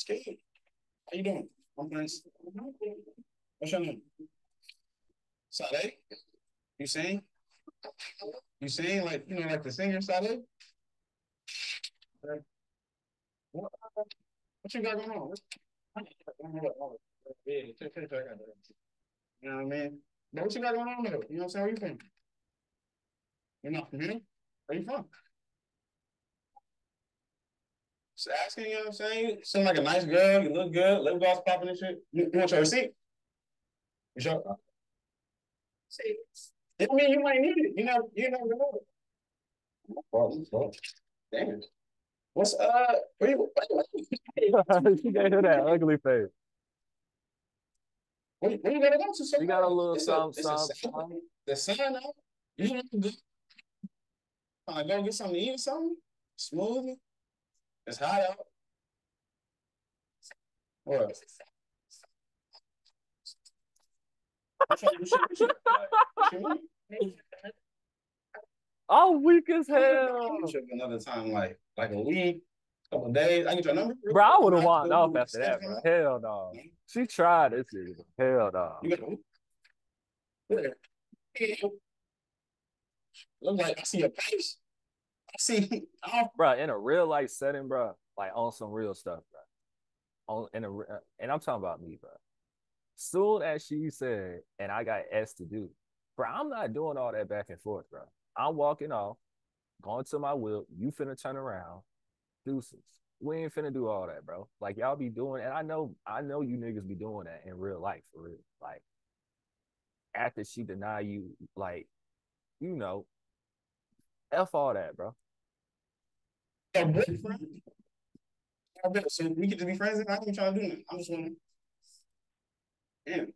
Scared. How you doing? I'm nice. What's your name? Sade? You sing? You sing like you know like the singer Sade? What, what you got going on? You know what I mean? But what you got going on though? You know what I'm saying? Where you from? You're not from here? Where you from? Just asking, you know what I'm saying? You seem like a nice girl, you look good, lip gloss popping and shit. You, you want your receipt? You sure? See, I mean, you might need it. You know, you never know. Damn. What's uh? Where you? she gave her that ugly face. Where, where you gotta go to? You got a little It's something, it's something, sun. something. The sun out. You know, good. I go get something to eat or something. Smoothie. It's hot out. What? I'm trying to do shit with you. Like, what you mean? I'm weak as hell. Another time, like like a week, couple days. I get your number. Bro, I would have walked off after that, bro. Hell no. Hmm? She tried this. Hell no. Look like I see your face. See. Bro, in a real life setting, bro, like on some real stuff, bro. On in a uh, and I'm talking about me, bro. Soon as she said, and I got S to do, bro, I'm not doing all that back and forth, bro. I'm walking off, going to my will. You finna turn around, deuces. We ain't finna do all that, bro. Like y'all be doing, and I know, I know you niggas be doing that in real life for real. Like after she deny you, like, you know, F all that, bro. your boyfriend. I bet. So we get to be friends. I ain't trying to do nothing. I'm just wondering. Damn.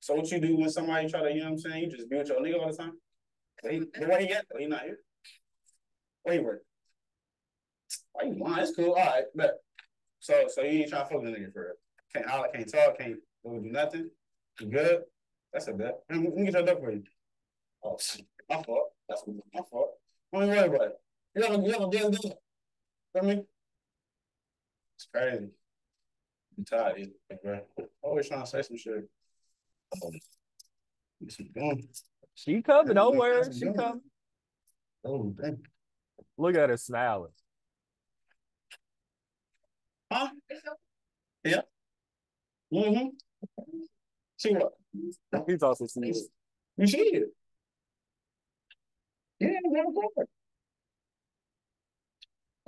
So what you do when somebody try to, you know what I'm saying? You just be with your nigga all the time? He, but where he at? though? He not here. Where he work? Why you lying? It's cool. All right, bet. So so you ain't trying to fuck the nigga for real. Can't holler, can't talk, can't do nothing. You good? That's a bet. Let me get your duck for you. Oh, my fault. That's my fault. Don't even worry about it. You gotta, you gotta deal with it. Feel me? It's crazy. I'm tired, of bro. Always trying to say some shit. Oh, get some going. She coming, don't Yeah, worry. She good. coming. Oh, damn. Look at her smiling. Huh? Yeah. Mm-hmm. See what? He's also smiling. You see it? Yeah, never go.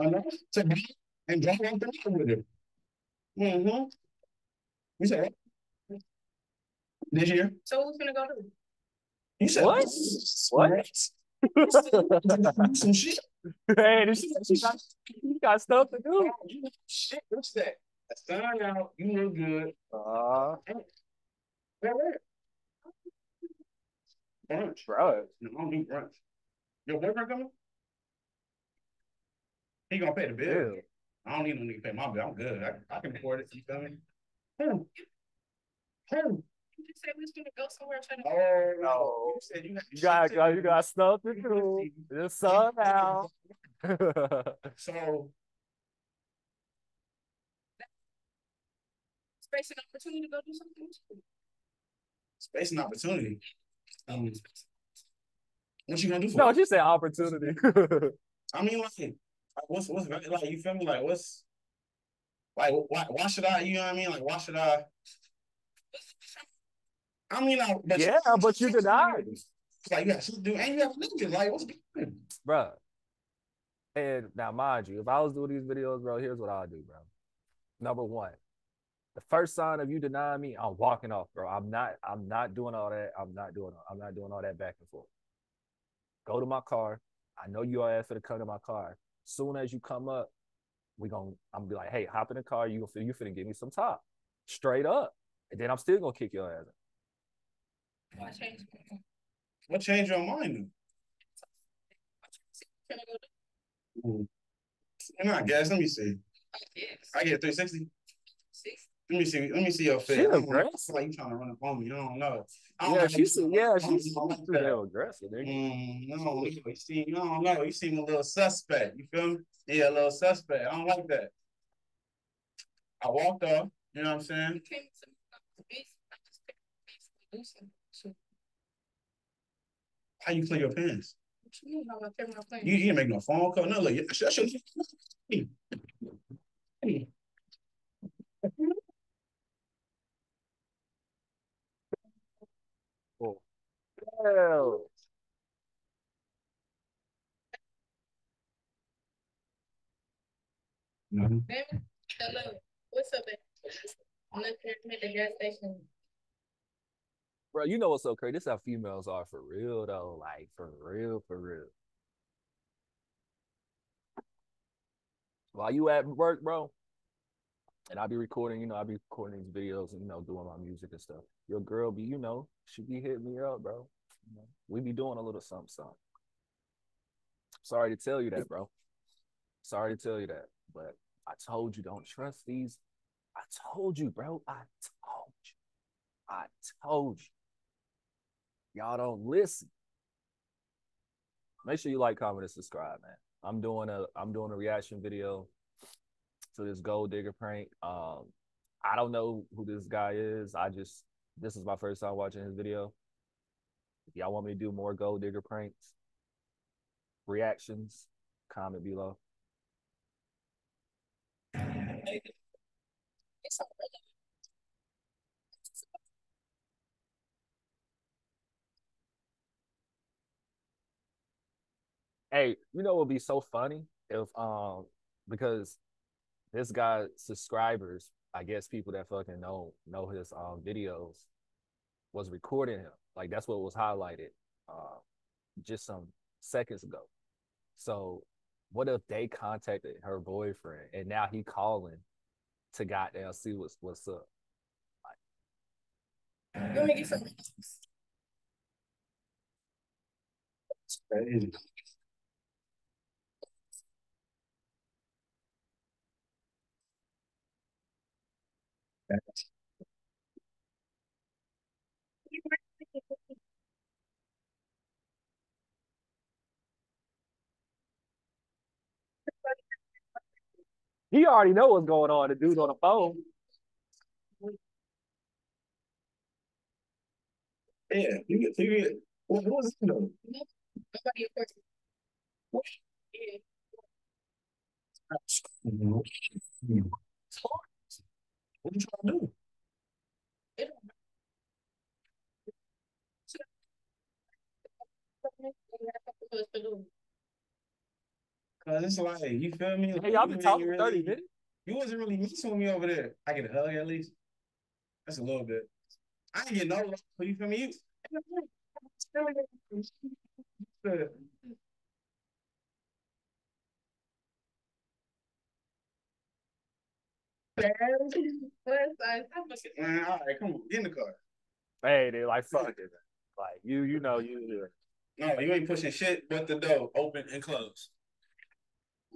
I know. To be and drop off the nigga with it. Mm-hmm. You said what? This year? So who's gonna go to? You said What? What? Some shit. hey, this she got, she got stuff to do. Shit, what's that? The sun out. You look good. Uh, Where, where? Brunch. bro. No, I don't do brunch. Your boyfriend coming? He gonna pay the bill. Ew. I don't need no nigga to pay my bill. I'm good. I, I can afford it. You feel me? Who? Who? You just said we was gonna go somewhere trying to. Oh No. no! You said you got You got, got you got stuff to do. The sun out. So Space and opportunity to go do something. space and opportunity. Um, what you gonna do for? no, it? she said opportunity. I mean, like, what's what's like? You feel me? Like, what's like? Why why should I? You know what I mean? Like, why should I? I mean, I, but yeah, but you denied. Like, you got shit to do, and you have niggas. Like, what's good? Bruh. And now, mind you, if I was doing these videos, bro, here's what I'll do, bro. Number one, the first sign of you denying me, I'm walking off, bro. I'm not, I'm not doing all that. I'm not doing, I'm not doing all that back and forth. Go to my car. I know you all asked for to come to my car. Soon as you come up, we gonna, I'm gonna be like, hey, hop in the car. You gonna, feel you finna give me some top, straight up, and then I'm still gonna kick your ass. Why change? What changed your mind? Can I go to? Then? And I guess. Let me see. Yes. I get three sixty. Six. Let me see. Let me see your face. She I don't know. aggressive. Like you trying to run up on me. I don't know. I don't Yeah, know. she's, yeah, she's, know like she's that. real aggressive. nigga. Mm, I don't. You seem, I don't know. You seem a little suspect. You feel me? Yeah, a little suspect. I don't like that. I walked up. You know what I'm saying? You came to me about the base. I just picked the base to do something. So, How you clear your pants? what you mean? How I clear my plane? You, you didn't make no phone call. No, look, you- shut your. Hey. Hell. Mhm. Hello. What's up, baby? I'm looking at the gas station. Bro, you know what's so crazy? This is how females are for real though. Like for real, for real. While you at work, bro, and I'll be recording, you know, I'll be recording these videos and you know, doing my music and stuff. Your girl be, you know, she be hitting me up, bro. We be doing a little something, something. Sorry to tell you that, bro. Sorry to tell you that, but I told you don't trust these. I told you, bro. I told you. I told you. Y'all don't listen. Make sure you like, comment, and subscribe, man. I'm doing a I'm doing a reaction video to this gold digger prank. Um, I don't know who this guy is. I just this is my first time watching his video. If y'all want me to do more gold digger pranks, reactions, comment below. Hey, you know what would be so funny if um because this guy's subscribers, I guess people that fucking know know his um videos was recording him. Like that's what was highlighted uh just some seconds ago. So what if they contacted her boyfriend and now he calling to goddamn see what's what's up? You want me get some? Crazy. He already know what's going on. The dude on the phone. Yeah, you get you get. What what was it? though? Nobody of course. Yeah. What you trying to do? It don't matter. Cause it's like you feel me. Hey, y'all been talking ain't for 30 really- minutes. You wasn't really messing with me over there. I get a hug at least. That's a little bit. I ain't get no love. You feel me? You. Man, all right, come on, get in the car. Hey, they like fuck it. Like you, you know, you. No, you ain't pushing shit but the door open and close.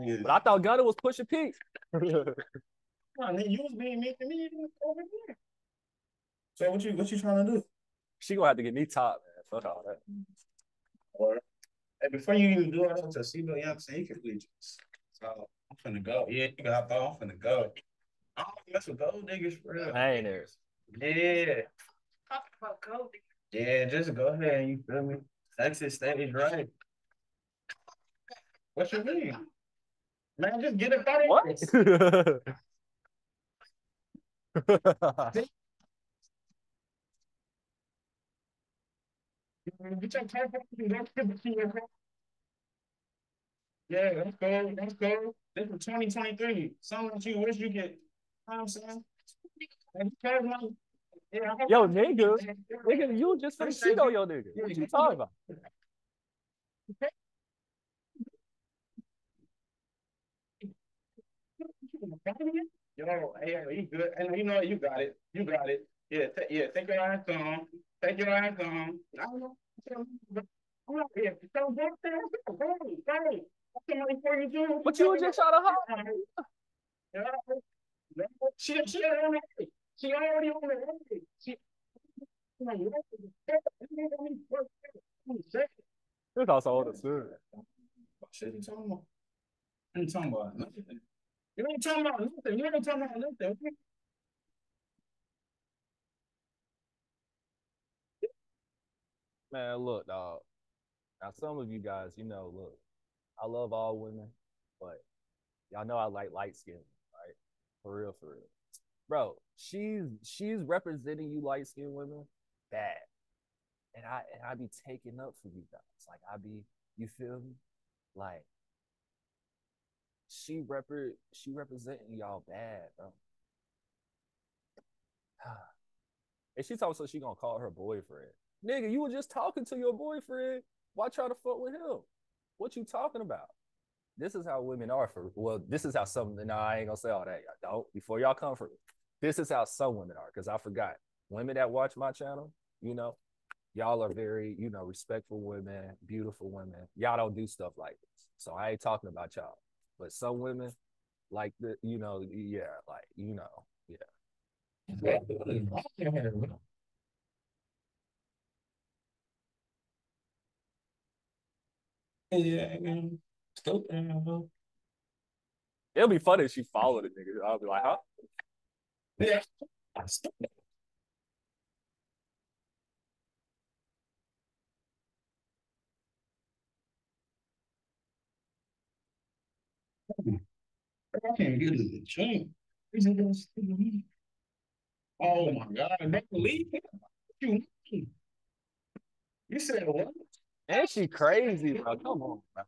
Yeah. But I thought Gunner was pushing Pete. Come on, nigga, you was being mean to me over there. So what you what you trying to do? she gonna have to get me top, man. Fuck all that. Or hey, before you even do all that to seatbelt, you know what I'm saying? You can leave. So I'm finna go. Yeah, you got thought I'm finna go. I don't mess with gold diggers for real. I ain't there. Yeah. Talk about gold. Yeah, just go ahead. You feel me? Exit stage right. What's your mean? Man, just get it out What? Get your car back and go to the. Yeah, let's go. Let's go. This is 2023. Something that you wish you could. You know what I'm saying? And you care about- Yeah, I- Yo, nigga. nigga, you just finna shit on your nigga. What you talking about? Yo, hey, yo, you good? And you know? You got it. You got it. Yeah, ta- yeah. Take your ass on. Take your ass on. I don't know. Come on, yeah. So get there. Go, go. Somebody for you too. But you were just trying to hop. Yeah. She, she already, she already on the way. She. It's also on the stood. Shit, you talking about? You talking about nothing. You ain't talking about nothing. You ain't talking about nothing. Man, look, dog. Now, some of you guys, you know, look, I love all women, but y'all know I like light skin, right? For real, for real. Bro, she's she's representing you light skinned women bad. And I and I be taking up for you guys. Like I be, you feel me? Like she rep she representing y'all bad, bro. and she talks so she gonna call her boyfriend. Nigga, you were just talking to your boyfriend. Why try to fuck with him? What you talking about? This is how women are for well, this is how some no, I ain't gonna say all that. Y'all don't before y'all come for me. This is how some women are, because I forgot. Women that watch my channel, you know, y'all are very, you know, respectful women, beautiful women. Y'all don't do stuff like this. So I ain't talking about y'all. But some women, like the, you know, yeah, like, you know, yeah. Yeah, man. Stupid. It'll be funny if she followed it, nigga. I'll be like, huh? Yeah. I can't get to the gym. Oh my God, I never leave him. You, you said what? And she crazy, bro. Come on, bro.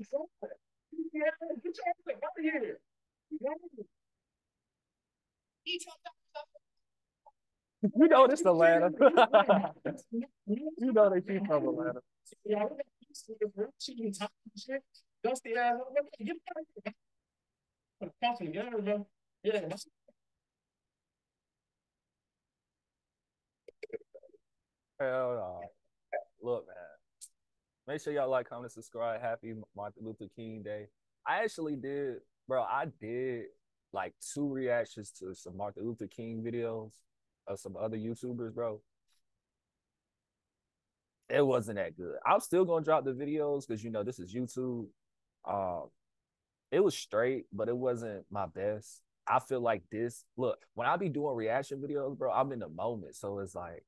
Get your out of here. You know this Atlanta. you know they keep from Atlanta. Dusty ass. Get out of here. Bro. Yeah. Hell no. Look, man. Make sure y'all like, comment, subscribe. Happy Martin Luther King Day. I actually did, bro. I did like two reactions to some Martin Luther King videos of some other YouTubers, bro. It wasn't that good. I'm still gonna drop the videos because you know this is YouTube. Um, it was straight, but it wasn't my best. I feel like this. Look, when I be doing reaction videos, bro, I'm in the moment, so it's like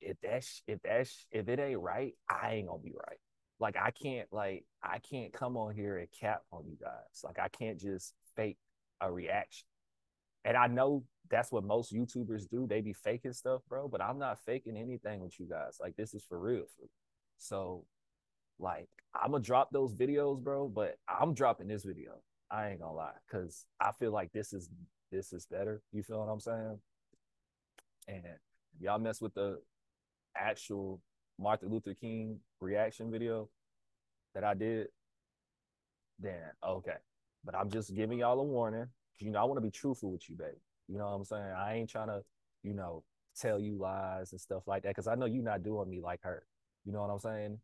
if that's if that's if it ain't right, I ain't gonna be right. Like I can't like I can't come on here and cap on you guys. Like I can't just fake a reaction. And I know that's what most YouTubers do. They be faking stuff, bro. But I'm not faking anything with you guys. Like this is for real. So like I'm gonna drop those videos, bro. But I'm dropping this video. I ain't gonna lie, cause I feel like this is this is better. You feel what I'm saying? And y'all mess with the actual Martin Luther King reaction video that I did, then okay. But I'm just giving y'all a warning. You know, I want to be truthful with you, baby. You know what I'm saying? I ain't trying to, you know, tell you lies and stuff like that. Cause I know you're not doing me like her. You know what I'm saying?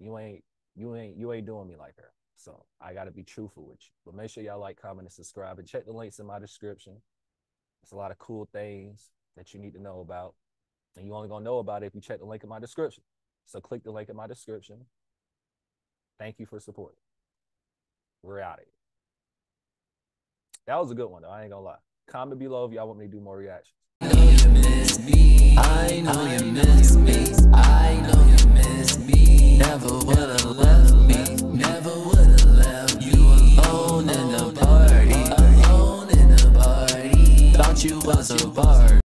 You ain't, you ain't, you ain't doing me like her. So I gotta be truthful with you. But make sure y'all like, comment, and subscribe, and check the links in my description. There's a lot of cool things that you need to know about. And you only gonna know about it if you check the link in my description. So click the link in my description. Thank you for supporting. We're out of here. That was a good one though. I ain't gonna lie. Comment below if y'all want me to do more reactions. I know you miss me. I know you miss me. I know you. Never would have left me. Never would have left you alone in the party. Alone in the party. Thought you was a bar.